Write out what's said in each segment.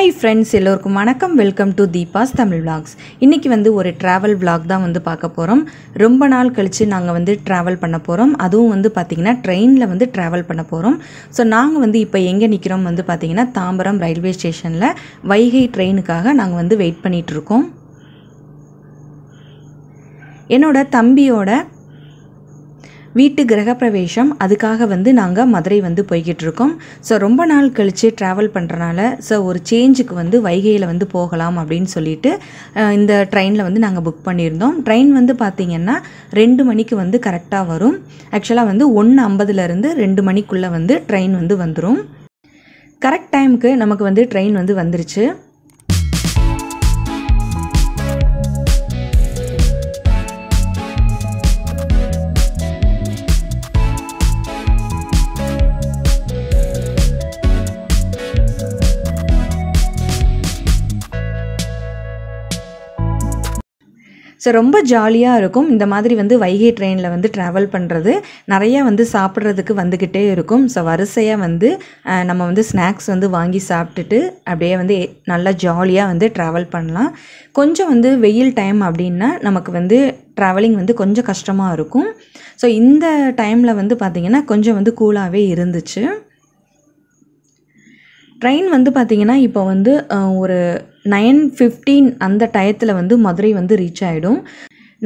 Hi friends எல்லோருக்கும் வணக்கம். Welcome to Deepa's Tamil vlogs இன்றைக்கி வந்து ஒரு ட்ராவல் விளாக் தான் வந்து பார்க்க போகிறோம் ரொம்ப நாள் கழித்து நாங்கள் வந்து ட்ராவல் பண்ண போகிறோம் அதுவும் வந்து பார்த்திங்கன்னா ட்ரெயினில் வந்து ட்ராவல் பண்ண போகிறோம் ஸோ நாங்கள் வந்து இப்போ எங்கே நிற்கிறோம் வந்து பார்த்திங்கன்னா தாம்பரம் ரயில்வே ஸ்டேஷனில் வைகை ட்ரெயினுக்காக நாங்கள் வந்து வெயிட் பண்ணிகிட்ருக்கோம் என்னோட தம்பியோட வீட்டு கிரகப்பிரவேசம் அதுக்காக வந்து நாங்கள் மதுரை வந்து போய்கிட்டு இருக்கோம் ஸோ ரொம்ப நாள் கழித்து ட்ராவல் பண்ணுறனால ஸோ ஒரு சேஞ்சுக்கு வந்து வைகையில் வந்து போகலாம் அப்படின்னு சொல்லிட்டு இந்த ட்ரெயினில் வந்து நாங்கள் புக் பண்ணியிருந்தோம். ட்ரெயின் வந்து பார்த்திங்கன்னா ரெண்டு மணிக்கு வந்து கரெக்டாக வரும். ஆக்சுவலாக வந்து ஒன்று ஐம்பதுலேருந்து ரெண்டு மணிக்குள்ளே வந்து ட்ரெயின் வந்து வந்துடும் கரெக்ட் டைமுக்கு நமக்கு வந்து ட்ரெயின் வந்து வந்துருச்சு. ஸோ ரொம்ப ஜாலியாக இருக்கும். இந்த மாதிரி வந்து வைகை ட்ரெயினில் வந்து ட்ராவல் பண்ணுறது நிறையா வந்து சாப்பிட்றதுக்கு வந்துக்கிட்டே இருக்கும். ஸோ வரிசையாக வந்து நம்ம வந்து ஸ்நாக்ஸ் வந்து வாங்கி சாப்பிட்டுட்டு அப்படியே வந்து நல்லா ஜாலியாக வந்து ட்ராவல் பண்ணலாம். கொஞ்சம் வந்து வெயில் டைம் அப்படின்னா நமக்கு வந்து ட்ராவலிங் வந்து கொஞ்சம் கஷ்டமாக இருக்கும். ஸோ இந்த டைமில் வந்து பார்த்திங்கன்னா கொஞ்சம் வந்து கூலாகவே இருந்துச்சு. ட்ரெயின் வந்து பார்த்திங்கன்னா இப்போ வந்து ஒரு நைன் ஃபிஃப்டீன் அந்த டயத்தில் வந்து மதுரை வந்து ரீச் ஆகிடும்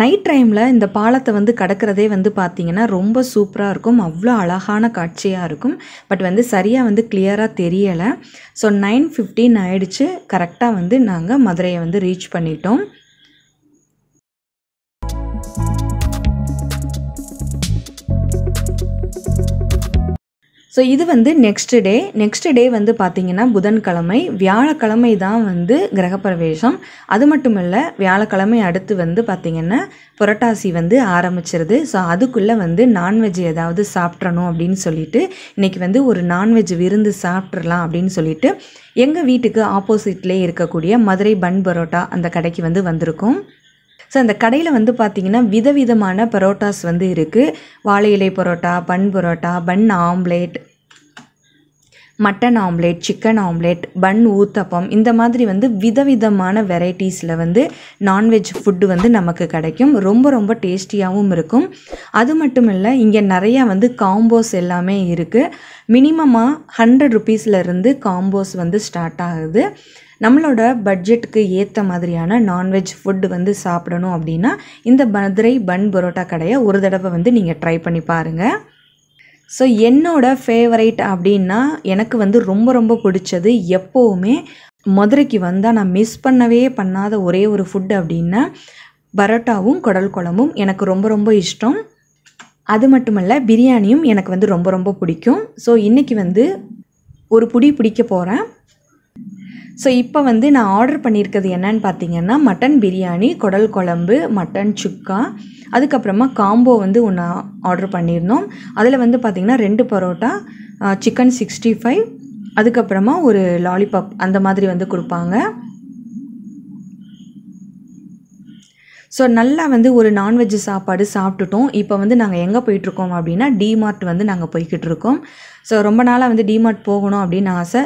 நைட் டைமில் இந்த பாலத்தை வந்து கடக்கிறதே வந்து பார்த்திங்கன்னா ரொம்ப சூப்பராக இருக்கும். அவ்வளோ அழகான காட்சியாக இருக்கும். பட் வந்து சரியாக வந்து கிளியராக தெரியலை. ஸோ நைன் ஃபிஃப்டீன் ஆயிடுச்சு. கரெக்டாக வந்து நாங்கள் மதுரையை வந்து ரீச் பண்ணிட்டோம். ஸோ இது வந்து நெக்ஸ்ட் டே நெக்ஸ்ட் டே வந்து பார்த்திங்கன்னா புதன்கிழமை. வியாழக்கிழமை தான் வந்து கிரகப்பிரவேசம். அது மட்டும் இல்லை வியாழக்கிழமை அடுத்து வந்து பார்த்திங்கன்னா புரட்டாசி வந்து ஆரம்பிச்சிருது. ஸோ அதுக்குள்ளே வந்து நான்வெஜ் ஏதாவது சாப்பிட்றணும் அப்படின்னு சொல்லிட்டு இன்றைக்கி வந்து ஒரு நான்வெஜ் விருந்து சாப்பிட்றலாம் அப்படின்னு சொல்லிட்டு எங்கள் வீட்டுக்கு ஆப்போசிட்லேயே இருக்கக்கூடிய மதுரை பன் பரோட்டா அந்த கடைக்கு வந்து வந்திருக்கோம். ஸோ அந்த கடையில் வந்து பார்த்திங்கன்னா விதவிதமான பரோட்டாஸ் வந்து இருக்குது வாழை இலை parotta bun parotta bun omelette mutton omelette chicken omelette bun uttapam. இந்த மாதிரி வந்து விதவிதமான வெரைட்டிஸில் வந்து நான்வெஜ் ஃபுட்டு வந்து நமக்கு கிடைக்கும். ரொம்ப ரொம்ப டேஸ்டியாகவும் இருக்கும். அது மட்டும் இல்லை இங்கே நிறையா வந்து காம்போஸ் எல்லாமே இருக்குது மினிமமாக ஹண்ட்ரட் ருபீஸ்லேருந்து காம்போஸ் வந்து ஸ்டார்ட் ஆகுது. நம்மளோட பட்ஜெட்டுக்கு ஏற்ற மாதிரியான நான்வெஜ் ஃபுட்டு வந்து சாப்பிடணும் அப்படின்னா இந்த மதுரை பன் பரோட்டா கடையை ஒரு தடவை வந்து நீங்கள் ட்ரை பண்ணி பாருங்கள் ஸோ என்னோடய ஃபேவரைட் அப்படின்னா எனக்கு வந்து ரொம்ப ரொம்ப பிடிச்சது எப்போவுமே மதுரைக்கு வந்தால் நான் மிஸ் பண்ணவே பண்ணாத ஒரே ஒரு ஃபுட் அப்படின்னா பரோட்டாவும் குடல் குழம்பும் எனக்கு ரொம்ப ரொம்ப இஷ்டம். அது மட்டுமல்ல பிரியாணியும் எனக்கு வந்து ரொம்ப ரொம்ப பிடிக்கும். ஸோ இன்றைக்கி வந்து ஒரு புடி பிடிக்க போகிறேன் ஸோ இப்போ வந்து நான் ஆர்டர் பண்ணியிருக்கிறது என்னன்னு பார்த்தீங்கன்னா மட்டன் பிரியாணி குடல் குழம்பு மட்டன் சுக்கா அதுக்கப்புறமா காம்போ வந்து ஒன்று ஆர்டர் பண்ணியிருந்தோம். அதில் வந்து பார்த்திங்கன்னா ரெண்டு பரோட்டா சிக்கன் சிக்ஸ்டி ஃபைவ் அதுக்கப்புறமா ஒரு லாலிபாப் அந்த மாதிரி வந்து கொடுப்பாங்க. ஸோ நல்லா வந்து ஒரு நான்வெஜ் சாப்பாடு சாப்பிட்டுட்டோம். இப்போ வந்து நாங்கள் எங்கே போயிட்டுருக்கோம் அப்படின்னா டிமார்ட் வந்து நாங்கள் போய்கிட்டு இருக்கோம் ஸோ ரொம்ப நாளாக வந்து டிமார்ட் போகணும் அப்படின்னு ஆசை.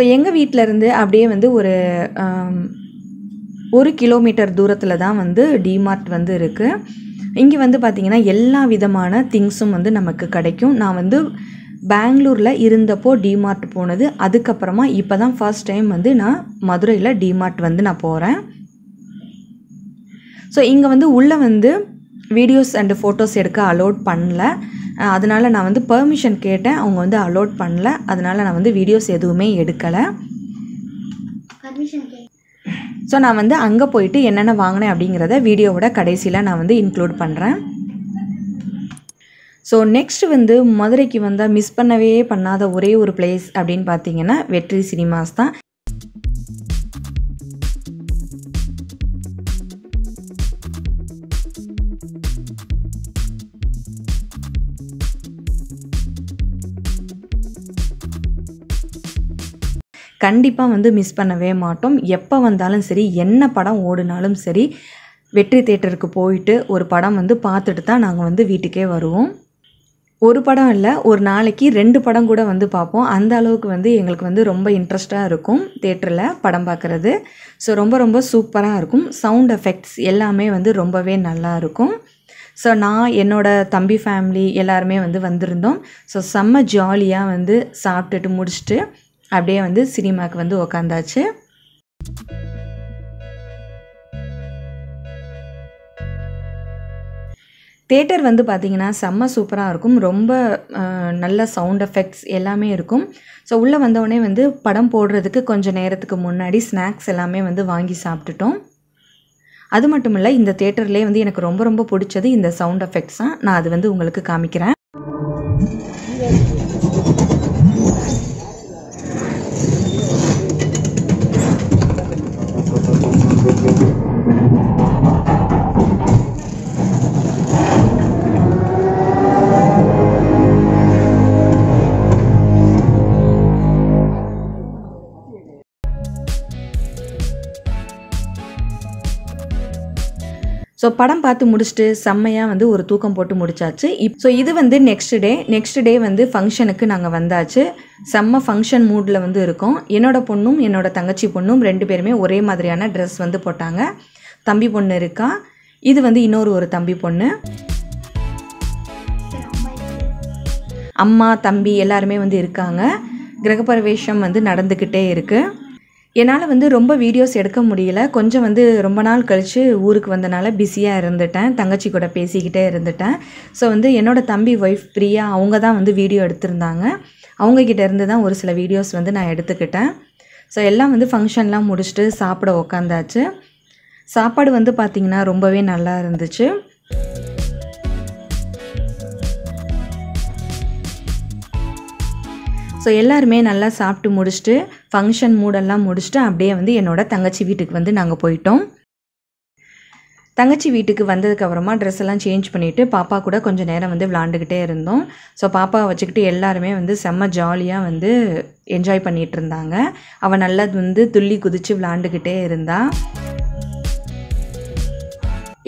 ஸோ எங்கள் வீட்டிலேருந்து அப்படியே வந்து ஒரு ஒரு கிலோமீட்டர் தூரத்தில் தான் வந்து டிமார்ட் வந்து இருக்குது இங்கே வந்து பார்த்திங்கன்னா எல்லா விதமான திங்ஸும் வந்து நமக்கு கிடைக்கும். நான் வந்து பெங்களூரில் இருந்தப்போ டிமார்ட் போனது. அதுக்கப்புறமா இப்போ தான் ஃபர்ஸ்ட் டைம் வந்து நான் மதுரையில் டிமார்ட் வந்து நான் போகிறேன் ஸோ இங்கே வந்து உள்ளே வந்து வீடியோஸ் அண்டு ஃபோட்டோஸ் எடுக்க அலோட் பண்ணல. அதனால நான் வந்து பெர்மிஷன் கேட்டேன். அவங்க வந்து அலோட் பண்ணல. அதனால நான் வந்து வீடியோஸ் எதுவுமே எடுக்கலை. ஸோ நான் வந்து அங்கே போயிட்டு என்னென்ன வாங்கினேன் அப்படிங்கிறத வீடியோவோட கடைசியில் நான் வந்து இன்க்ளூட் பண்ணுறேன் ஸோ நெக்ஸ்ட் வந்து மதுரைக்கு வந்தால் மிஸ் பண்ணவே பண்ணாத ஒரே ஒரு பிளேஸ் அப்படின்னு பார்த்தீங்கன்னா வெற்றி சினிமாஸ் தான். கண்டிப்பாக வந்து மிஸ் பண்ணவே மாட்டோம். எப்போ வந்தாலும் சரி என்ன படம் ஓடினாலும் சரி வெற்றி தேட்டருக்கு போயிட்டு ஒரு படம் வந்து பார்த்துட்டு தான் நாங்கள் வந்து வீட்டுக்கே வருவோம். ஒரு படம் இல்லை ஒரு நாளைக்கு ரெண்டு படம் கூட வந்து பார்ப்போம். அந்த அளவுக்கு வந்து எங்களுக்கு வந்து ரொம்ப இன்ட்ரெஸ்ட்டாக இருக்கும் தேட்டரில் படம் பார்க்குறது. ஸோ ரொம்ப ரொம்ப சூப்பராக இருக்கும். சவுண்ட் எஃபெக்ட்ஸ் எல்லாமே வந்து ரொம்பவே நல்லா இருக்கும். ஸோ நான் என்னோடய தம்பி ஃபேமிலி எல்லாருமே வந்து வந்திருந்தோம். ஸோ செம்ம ஜாலியாக வந்து சாப்பிட்டுட்டு முடிச்சுட்டு அப்படியே வந்து சினிமாவுக்கு வந்து உக்காந்தாச்சு. தேட்டர் வந்து பார்த்திங்கன்னா செம்ம சூப்பராக இருக்கும். ரொம்ப நல்ல சவுண்ட் எஃபெக்ட்ஸ் எல்லாமே இருக்கும். ஸோ உள்ளே வந்தோடனே வந்து படம் போடுறதுக்கு கொஞ்சம் நேரத்துக்கு முன்னாடி ஸ்நாக்ஸ் எல்லாமே வந்து வாங்கி சாப்பிட்டுட்டோம். அது மட்டும் இல்லை இந்த தேட்டர்லேயே வந்து எனக்கு ரொம்ப ரொம்ப பிடிச்சது இந்த சவுண்ட் எஃபெக்ட்ஸ் தான். நான் அது வந்து உங்களுக்கு காமிக்கிறேன். ஸோ படம் பார்த்து முடிச்சுட்டு செம்மையாக வந்து ஒரு தூக்கம் போட்டு முடிச்சாச்சு. இப் ஸோ இது வந்து நெக்ஸ்ட் டே நெக்ஸ்ட் டே வந்து ஃபங்க்ஷனுக்கு நாங்கள் வந்தாச்சு. செம்ம ஃபங்க்ஷன் மூடில் வந்து இருக்கோம். என்னோட பொண்ணும் என்னோட தங்கச்சி பொண்ணும் ரெண்டு பேருமே ஒரே மாதிரியான ட்ரெஸ் வந்து போட்டாங்க. தம்பி பொண்ணு இருக்கா? இது வந்து இன்னொரு ஒரு தம்பி பொண்ணு. அம்மா தம்பி எல்லாருமே வந்து இருக்காங்க. கிரகப்பிரவேஷம் வந்து நடந்துக்கிட்டே இருக்குது என்னால் வந்து ரொம்ப வீடியோஸ் எடுக்க முடியல. கொஞ்சம் வந்து ரொம்ப நாள் கழித்து ஊருக்கு வந்தனால பிஸியாக இருந்துட்டேன். தங்கச்சி கூட பேசிக்கிட்டே இருந்துட்டேன். ஸோ வந்து என்னோட தம்பி ஒய்ஃப் பிரியா அவங்க தான் வந்து வீடியோ எடுத்திருந்தாங்க. அவங்கக்கிட்ட இருந்து தான் ஒரு சில வீடியோஸ் வந்து நான் எடுத்துக்கிட்டேன். ஸோ எல்லாம் வந்து ஃபங்க்ஷன்லாம் முடிச்சுட்டு சாப்பிட உக்காந்தாச்சு. சாப்பாடு வந்து பார்த்திங்கன்னா ரொம்பவே நல்லா இருந்துச்சு. ஸோ எல்லாருமே நல்லா சாப்பிட்டு முடிச்சுட்டு ஃபங்க்ஷன் மூடெல்லாம் முடிச்சுட்டு அப்படியே வந்து என்னோட தங்கச்சி வீட்டுக்கு வந்து நாங்கள் போயிட்டோம். தங்கச்சி வீட்டுக்கு வந்ததுக்கப்புறமா ட்ரெஸ் எல்லாம் சேஞ்ச் பண்ணிவிட்டு பாப்பா கூட கொஞ்சம் நேரம் வந்து விளாண்டுக்கிட்டே இருந்தோம். ஸோ பாப்பாவை வச்சுக்கிட்டு எல்லாருமே வந்து செம்ம ஜாலியாக வந்து என்ஜாய் பண்ணிகிட்டு இருந்தாங்க. அவள் நல்லா வந்து துள்ளி குதித்து விளாண்டுக்கிட்டே இருந்தா.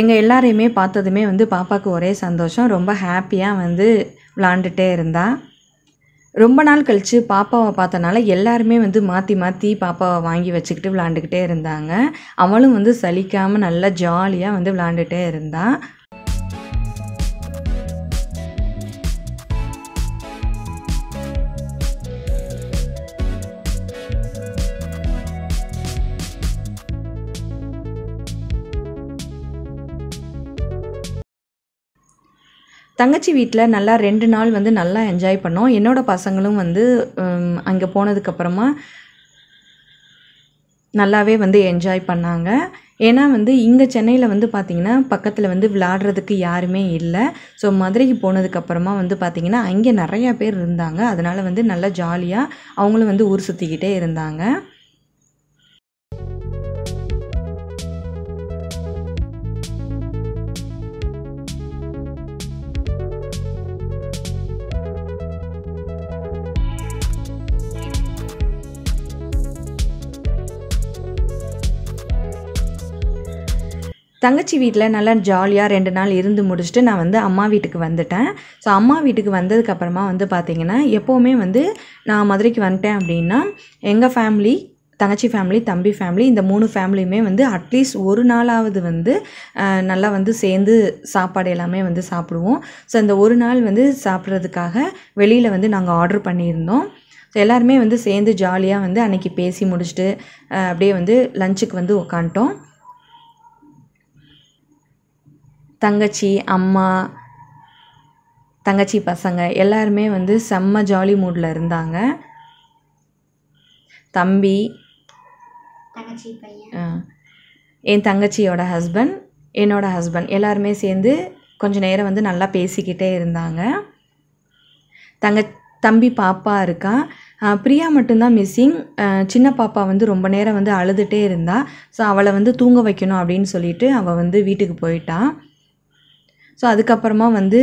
எங்கள் எல்லாரையுமே பார்த்ததுமே வந்து பாப்பாவுக்கு ஒரே சந்தோஷம். ரொம்ப ஹாப்பியாக வந்து விளாண்டுட்டே இருந்தாள் ரொம்ப நாள் கழித்து பாப்பாவை பார்த்தனால எல்லாருமே வந்து மாற்றி மாற்றி பாப்பாவை வாங்கி வச்சுக்கிட்டு விளாண்டுக்கிட்டே இருந்தாங்க. அவளும் வந்து சலிக்காமல் நல்லா ஜாலியாக வந்து விளாண்டுட்டே இருந்தா. தங்கச்சி வீட்டில் நல்லா ரெண்டு நாள் வந்து நல்லா என்ஜாய் பண்ணோம். என்னோட பசங்களும் வந்து அங்கே போனதுக்கப்புறமா நல்லாவே வந்து என்ஜாய் பண்ணாங்க. ஏன்னா வந்து இங்கே சென்னையில் வந்து பார்த்திங்கன்னா பக்கத்தில் வந்து விளாடுறதுக்கு யாருமே இல்லை. ஸோ மதுரைக்கு போனதுக்கப்புறமா வந்து பார்த்திங்கன்னா அங்கே நிறையா பேர் இருந்தாங்க. அதனால் வந்து நல்லா ஜாலியாக அவங்களும் வந்து ஊர் சுற்றிக்கிட்டே இருந்தாங்க. தங்கச்சி வீட்டில் நல்லா ஜாலியாக ரெண்டு நாள் இருந்து முடிச்சுட்டு நான் வந்து அம்மா வீட்டுக்கு வந்துட்டேன். ஸோ அம்மா வீட்டுக்கு வந்ததுக்கப்புறமா வந்து பார்த்திங்கன்னா எப்போவுமே வந்து நான் மதுரைக்கு வந்துட்டேன் அப்படின்னா எங்கள் ஃபேமிலி தங்கச்சி ஃபேமிலி தம்பி ஃபேமிலி இந்த மூணு ஃபேமிலியுமே வந்து அட்லீஸ்ட் ஒரு நாளாவது வந்து நல்லா வந்து சேர்ந்து சாப்பாடு எல்லாமே வந்து சாப்பிடுவோம். ஸோ அந்த ஒரு நாள் வந்து சாப்பிட்றதுக்காக வெளியில் வந்து நாங்கள் ஆர்டர் பண்ணியிருந்தோம். ஸோ எல்லாருமே வந்து சேர்ந்து ஜாலியாக வந்து அன்னைக்கு பேசி முடிச்சுட்டு அப்படியே வந்து லஞ்சுக்கு வந்து உக்காந்துட்டோம். தங்கச்சி அம்மா தங்கச்சி பசங்க எல்லாருமே வந்து செம்ம ஜாலி மூடில் இருந்தாங்க. தம்பி என் தங்கச்சியோட ஹஸ்பண்ட் என்னோட ஹஸ்பண்ட் எல்லாருமே சேர்ந்து கொஞ்ச நேரம் வந்து நல்லா பேசிக்கிட்டே இருந்தாங்க. தங்க தம்பி பாப்பா இருக்கா? பிரியா மட்டும்தான் மிஸ்ஸிங் சின்ன பாப்பா வந்து ரொம்ப நேரம் வந்து அழுதுகிட்டே இருந்தா. ஸோ அவளை வந்து தூங்க வைக்கணும் அப்படின்னு சொல்லிட்டு அவள் வந்து வீட்டுக்கு போயிட்டா. ஸோ அதுக்கப்புறமா வந்து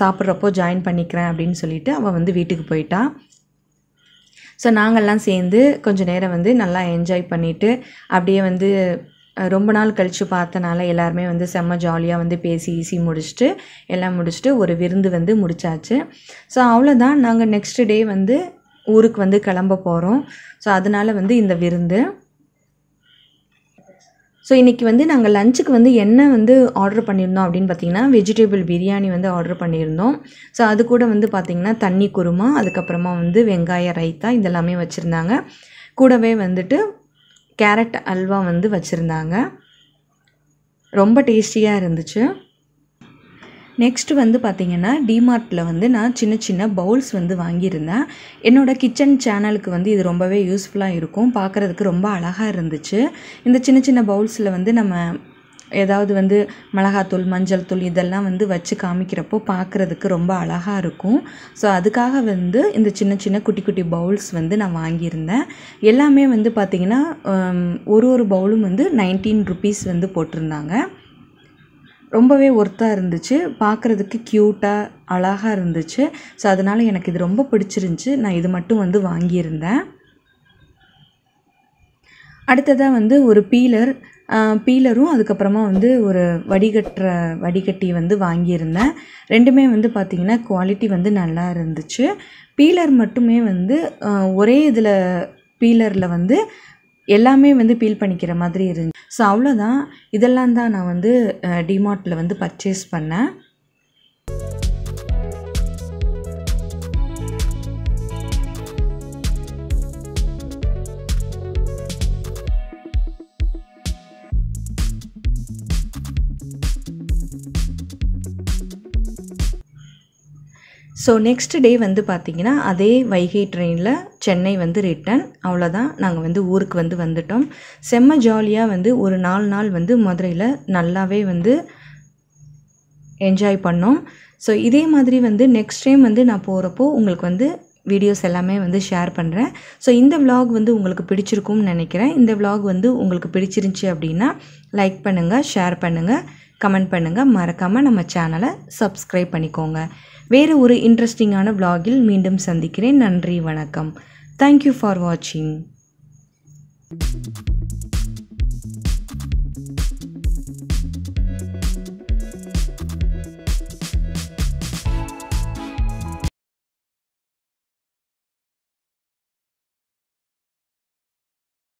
சாப்பிட்றப்போ ஜாயின் பண்ணிக்கிறேன் அப்படின்னு சொல்லிட்டு அவள் வந்து வீட்டுக்கு போயிட்டா. ஸோ நாங்கள்லாம் சேர்ந்து கொஞ்சம் நேரம் வந்து நல்லா என்ஜாய் பண்ணிவிட்டு அப்படியே வந்து ரொம்ப நாள் கழித்து பார்த்தனால எல்லாருமே வந்து செம்ம ஜாலியாக வந்து பேசி ஈசி முடிச்சுட்டு எல்லாம் முடிச்சுட்டு ஒரு விருந்து வந்து முடிச்சாச்சு. ஸோ அவ்வளோதான் நாங்கள் நெக்ஸ்ட் டே வந்து ஊருக்கு வந்து கிளம்ப போகிறோம் ஸோ அதனால் வந்து இந்த விருந்து. ஸோ இன்றைக்கி வந்து நாங்கள் லஞ்சுக்கு வந்து என்ன வந்து ஆர்டர் பண்ணியிருந்தோம் அப்படின்னு பார்த்தீங்கன்னா வெஜிடபிள் பிரியாணி வந்து ஆர்டர் பண்ணியிருந்தோம். ஸோ அது கூட வந்து பார்த்திங்கன்னா தண்ணி குருமா அதுக்கப்புறமா வந்து வெங்காய ரைத்தா இதெல்லாமே வச்சுருந்தாங்க. கூடவே வந்துட்டு கேரட் அல்வா வந்து வச்சுருந்தாங்க. ரொம்ப டேஸ்டியாக இருந்துச்சு. நெக்ஸ்ட்டு வந்து பார்த்திங்கன்னா டிமார்ட்டில் வந்து நான் சின்ன சின்ன பவுல்ஸ் வந்து வாங்கியிருந்தேன். என்னோடய கிச்சன் சேனலுக்கு வந்து இது ரொம்பவே யூஸ்ஃபுல்லாக இருக்கும். பார்க்குறதுக்கு ரொம்ப அழகாக இருந்துச்சு. இந்த சின்ன சின்ன பவுல்ஸில் வந்து நம்ம ஏதாவது வந்து மிளகாத்தூள் மஞ்சள் தூள் இதெல்லாம் வந்து வச்சு காமிக்கிறப்போ பார்க்குறதுக்கு ரொம்ப அழகாக இருக்கும். ஸோ அதுக்காக வந்து இந்த சின்ன சின்ன குட்டி குட்டி பவுல்ஸ் வந்து நான் வாங்கியிருந்தேன். எல்லாமே வந்து பார்த்திங்கன்னா ஒரு ஒரு பவுலும் வந்து நைன்டீன் ருபீஸ் வந்து போட்டிருந்தாங்க. ரொம்பவே ஒர்த்தாக இருந்துச்சு. பார்க்குறதுக்கு க்யூட்டாக அழகாக இருந்துச்சு. ஸோ அதனால் எனக்கு இது ரொம்ப பிடிச்சிருந்துச்சி. நான் இது மட்டும் வந்து வாங்கியிருந்தேன். அடுத்ததாக வந்து ஒரு பீலர் பீலரும் அதுக்கப்புறமா வந்து ஒரு வடிகட்டுற வடிகட்டி வந்து வாங்கியிருந்தேன். ரெண்டுமே வந்து பார்த்திங்கன்னா குவாலிட்டி வந்து நல்லா இருந்துச்சு. பீலர் மட்டுமே வந்து ஒரே இதில் பீலரில் வந்து எல்லாமே வந்து பீல் பண்ணிக்கிற மாதிரி இருந்துச்சு. ஸோ அவ்வளோதான் இதெல்லாம் தான் நான் வந்து டிமார்ட்டில் வந்து பர்ச்சேஸ் பண்ணேன். ஸோ நெக்ஸ்ட் டே வந்து பார்த்திங்கன்னா அதே வைகை ட்ரெயினில் சென்னை வந்து ரிட்டன் அவ்வளோதான் நாங்கள் வந்து ஊருக்கு வந்து வந்துட்டோம். செம்ம ஜாலியாக வந்து ஒரு நாலு நாள் வந்து மதுரையில் நல்லாவே வந்து என்ஜாய் பண்ணோம். ஸோ இதே மாதிரி வந்து நெக்ஸ்ட் டைம் வந்து நான் போகிறப்போ உங்களுக்கு வந்து வீடியோஸ் எல்லாமே வந்து ஷேர் பண்ணுறேன் ஸோ இந்த விலாக் வந்து உங்களுக்கு பிடிச்சிருக்கும்னு நினைக்கிறேன். இந்த விலாக் வந்து உங்களுக்கு பிடிச்சிருந்துச்சி அப்படின்னா லைக் பண்ணுங்கள் ஷேர் பண்ணுங்கள் கமெண்ட் பண்ணுங்கள் மறக்காமல் நம்ம சேனலை சப்ஸ்கிரைப் பண்ணிக்கோங்க. வேறு ஒரு இன்ட்ரெஸ்டிங்கான vlogல் மீண்டும் சந்திக்கிறேன். நன்றி வணக்கம். தேங்க்யூ ஃபார் வாட்சிங்